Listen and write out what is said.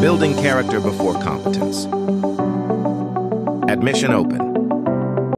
Building character before competence. Admission open.